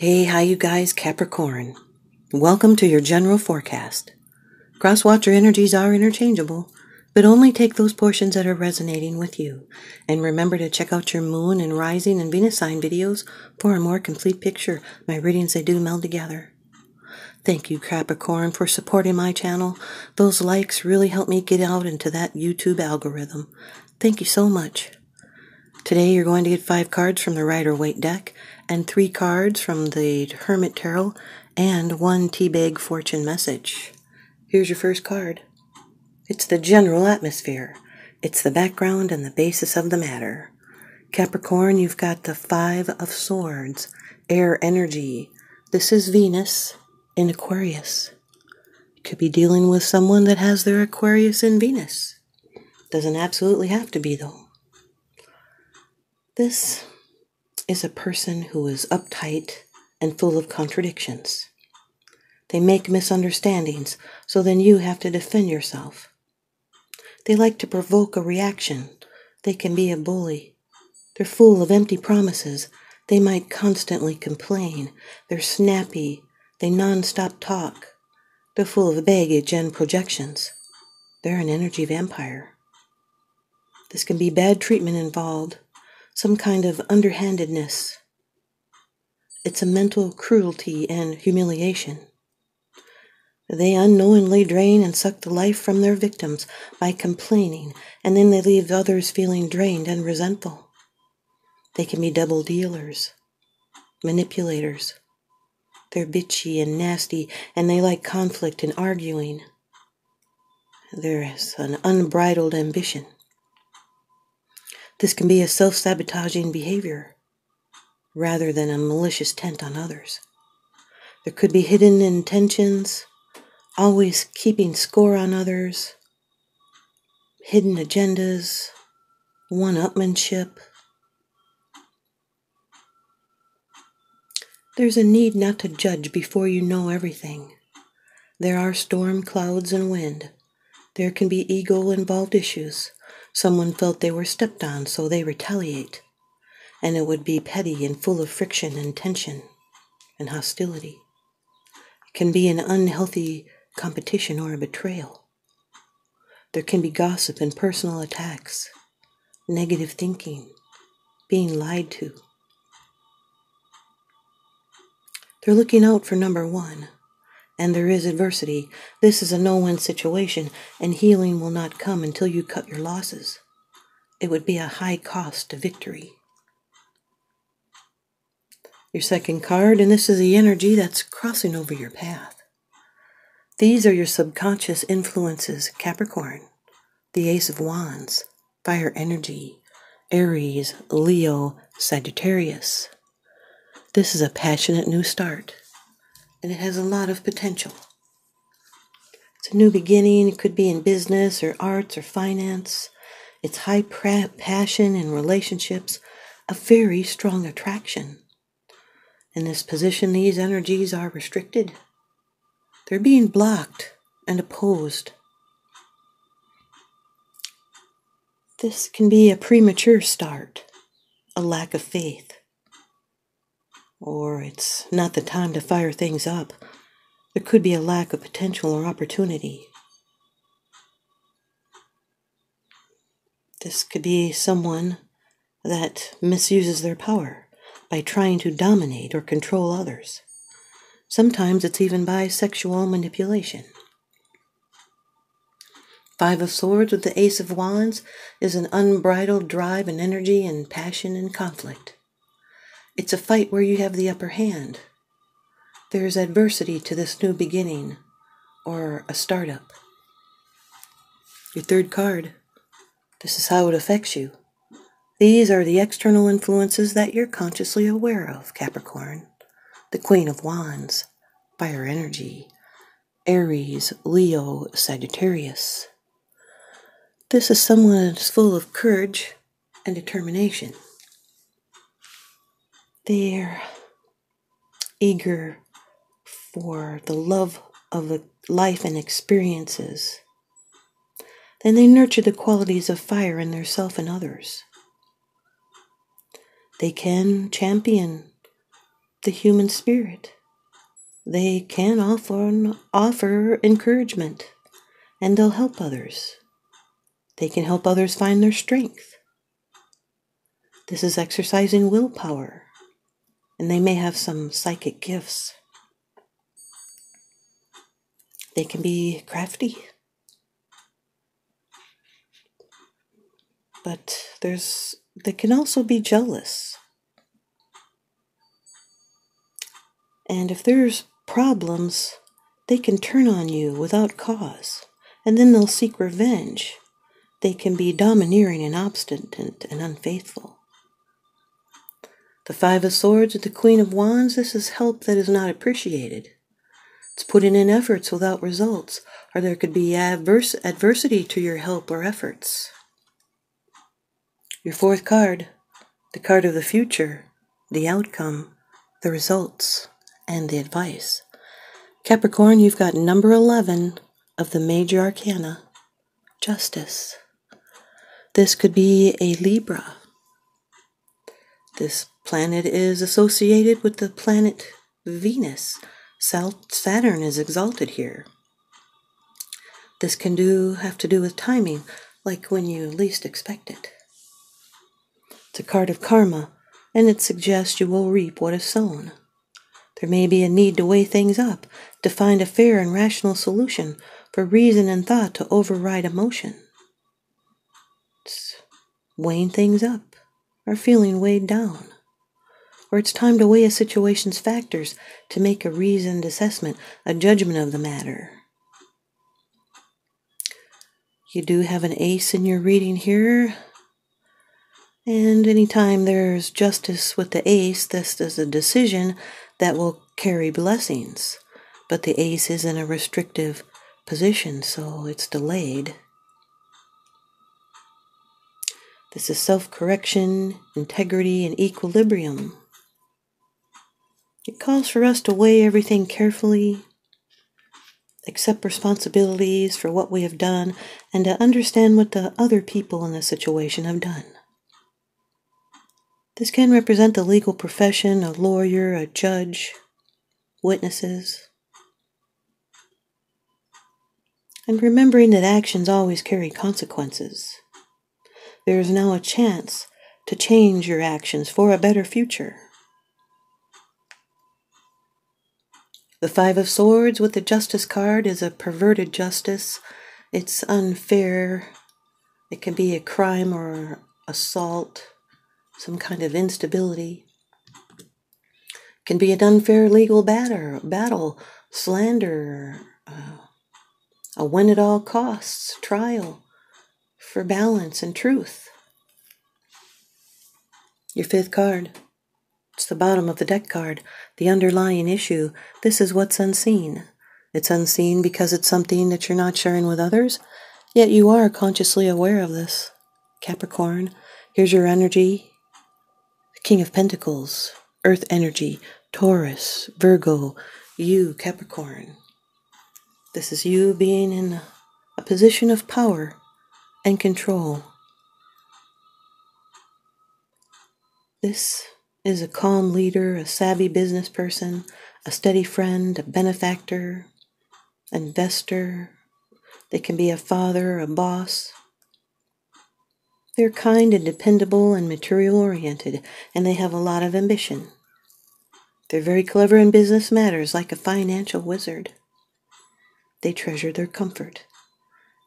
Hey, hi, you guys, Capricorn. Welcome to your general forecast. Crosswatcher energies are interchangeable, but only take those portions that are resonating with you. And remember to check out your moon and rising and Venus sign videos for a more complete picture. My readings, they do meld together. Thank you, Capricorn, for supporting my channel. Those likes really help me get out into that YouTube algorithm. Thank you so much. Today you're going to get five cards from the Rider Waite deck and three cards from the Hermit Tarot and one Teabag Fortune message. Here's your first card. It's the general atmosphere. It's the background and the basis of the matter. Capricorn, you've got the Five of Swords, air energy. This is Venus in Aquarius. You could be dealing with someone that has their Aquarius in Venus. Doesn't absolutely have to be, though. This is a person who is uptight and full of contradictions. They make misunderstandings, so then you have to defend yourself. They like to provoke a reaction. They can be a bully. They're full of empty promises. They might constantly complain. They're snappy. They non-stop talk. They're full of baggage and projections. They're an energy vampire. This can be bad treatment involved some kind of underhandedness. It's a mental cruelty and humiliation. They unknowingly drain and suck the life from their victims by complaining, and then they leave others feeling drained and resentful. They can be double dealers, manipulators. They're bitchy and nasty, and they like conflict and arguing. There is an unbridled ambition. This can be a self sabotaging behavior rather than a malicious tent on others. There could be hidden intentions, always keeping score on others, hidden agendas, one upmanship. There's a need not to judge before you know everything. There are storm clouds and wind. There can be ego involved issues. Someone felt they were stepped on, so they retaliate. And it would be petty and full of friction and tension and hostility. It can be an unhealthy competition or a betrayal. There can be gossip and personal attacks, negative thinking, being lied to. They're looking out for number one and there is adversity. This is a no win situation, and healing will not come until you cut your losses. It would be a high cost to victory. Your second card, and this is the energy that's crossing over your path. These are your subconscious influences, Capricorn, the Ace of Wands, fire energy, Aries, Leo, Sagittarius. This is a passionate new start and it has a lot of potential. It's a new beginning. It could be in business or arts or finance. It's high pra- passion in relationships, a very strong attraction. In this position, these energies are restricted. They're being blocked and opposed. This can be a premature start, a lack of faith or it's not the time to fire things up. There could be a lack of potential or opportunity. This could be someone that misuses their power by trying to dominate or control others. Sometimes it's even by sexual manipulation. Five of Swords with the Ace of Wands is an unbridled drive and energy and passion and conflict. It's a fight where you have the upper hand. There's adversity to this new beginning or a startup. Your third card. This is how it affects you. These are the external influences that you're consciously aware of, Capricorn. The Queen of Wands, fire energy, Aries, Leo, Sagittarius. This is someone that's full of courage and determination. They're eager for the love of life and experiences. Then they nurture the qualities of fire in their self and others. They can champion the human spirit. They can offer, offer encouragement and they'll help others. They can help others find their strength. This is exercising willpower, and they may have some psychic gifts. They can be crafty. But there's they can also be jealous. And if there's problems, they can turn on you without cause, and then they'll seek revenge. They can be domineering and obstinate and unfaithful. The Five of Swords with the Queen of Wands, this is help that is not appreciated. It's putting in efforts without results, or there could be adverse adversity to your help or efforts. Your fourth card, the card of the future, the outcome, the results, and the advice. Capricorn, you've got number 11 of the major arcana, justice. This could be a Libra. This planet is associated with the planet Venus Saturn is exalted here. This can do have to do with timing, like when you least expect it. It's a card of karma, and it suggests you will reap what is sown. There may be a need to weigh things up, to find a fair and rational solution, for reason and thought to override emotion. It's weighing things up, or feeling weighed down or it's time to weigh a situation's factors to make a reasoned assessment, a judgment of the matter. You do have an ace in your reading here. And anytime there's justice with the ace, this is a decision that will carry blessings. But the ace is in a restrictive position, so it's delayed. This is self correction, integrity, and equilibrium. It calls for us to weigh everything carefully, accept responsibilities for what we have done, and to understand what the other people in the situation have done. This can represent the legal profession, a lawyer, a judge, witnesses. And remembering that actions always carry consequences. There is now a chance to change your actions for a better future. The Five of Swords with the Justice card is a perverted justice. It's unfair. It can be a crime or assault, some kind of instability. It can be an unfair legal batter, battle, slander, uh, a win at all costs trial for balance and truth. Your fifth card. It's the bottom of the deck card, the underlying issue. This is what's unseen. It's unseen because it's something that you're not sharing with others, yet you are consciously aware of this. Capricorn, here's your energy. King of Pentacles, Earth energy, Taurus, Virgo, you, Capricorn. This is you being in a position of power and control. This is a calm leader, a savvy business person, a steady friend, a benefactor, investor. They can be a father, a boss. They're kind and dependable and material oriented, and they have a lot of ambition. They're very clever in business matters, like a financial wizard. They treasure their comfort.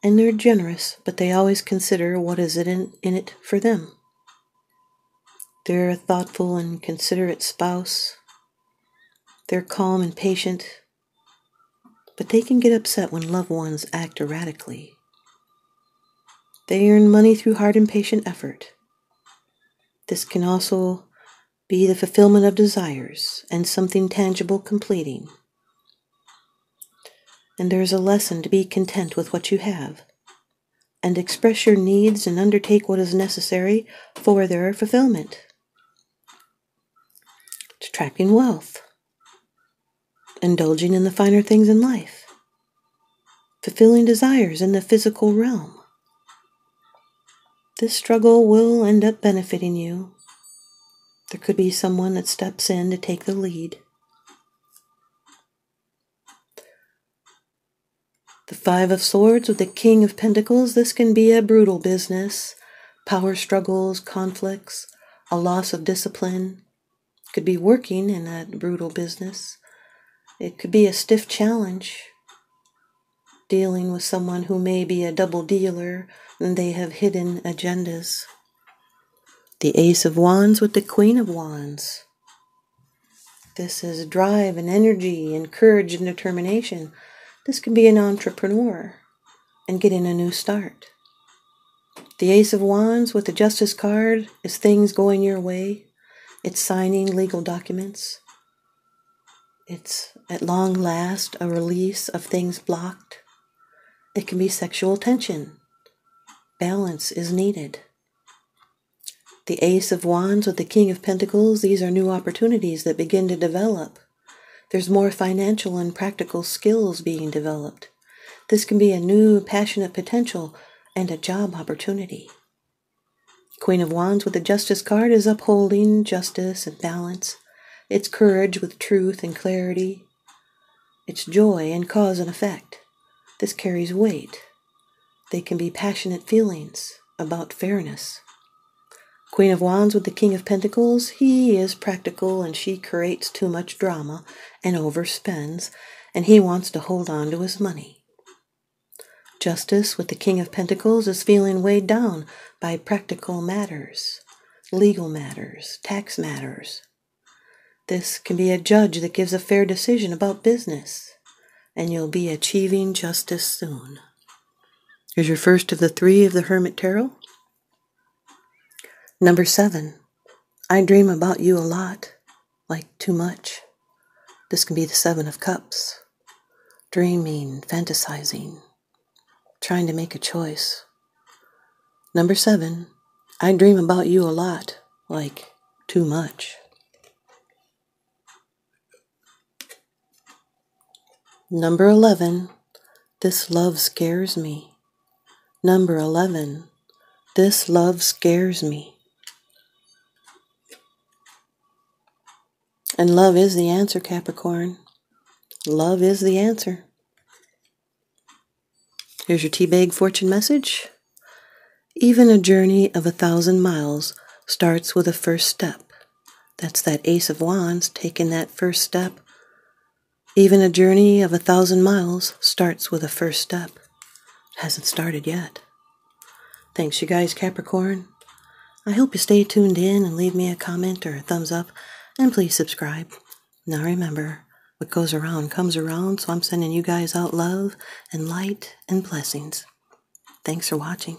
And they're generous, but they always consider what is in, in it for them. They're a thoughtful and considerate spouse. They're calm and patient, but they can get upset when loved ones act erratically. They earn money through hard and patient effort. This can also be the fulfillment of desires and something tangible completing. And there is a lesson to be content with what you have and express your needs and undertake what is necessary for their fulfillment attracting wealth, indulging in the finer things in life, fulfilling desires in the physical realm. This struggle will end up benefiting you. There could be someone that steps in to take the lead. The Five of Swords with the King of Pentacles. This can be a brutal business. Power struggles, conflicts, a loss of discipline. Could be working in a brutal business. It could be a stiff challenge. Dealing with someone who may be a double dealer and they have hidden agendas. The Ace of Wands with the Queen of Wands. This is drive and energy and courage and determination. This can be an entrepreneur and getting a new start. The Ace of Wands with the Justice card is things going your way. It's signing legal documents. It's at long last a release of things blocked. It can be sexual tension. Balance is needed. The Ace of Wands with the King of Pentacles, these are new opportunities that begin to develop. There's more financial and practical skills being developed. This can be a new passionate potential and a job opportunity. Queen of Wands with the Justice card is upholding justice and balance. It's courage with truth and clarity. It's joy and cause and effect. This carries weight. They can be passionate feelings about fairness. Queen of Wands with the King of Pentacles, he is practical and she creates too much drama and overspends, and he wants to hold on to his money. Justice with the King of Pentacles is feeling weighed down by practical matters, legal matters, tax matters. This can be a judge that gives a fair decision about business, and you'll be achieving justice soon. Here's your first of the three of the Hermit Tarot. Number seven, I dream about you a lot, like too much. This can be the Seven of Cups. Dreaming, fantasizing, trying to make a choice. Number seven, I dream about you a lot, like too much. Number 11, this love scares me. Number 11, this love scares me. And love is the answer, Capricorn. Love is the answer. Here's your tea bag fortune message. Even a journey of a thousand miles starts with a first step. That's that Ace of Wands taking that first step. Even a journey of a thousand miles starts with a first step. Hasn't started yet. Thanks, you guys, Capricorn. I hope you stay tuned in and leave me a comment or a thumbs up and please subscribe. Now remember, what goes around comes around, so I'm sending you guys out love and light and blessings. Thanks for watching.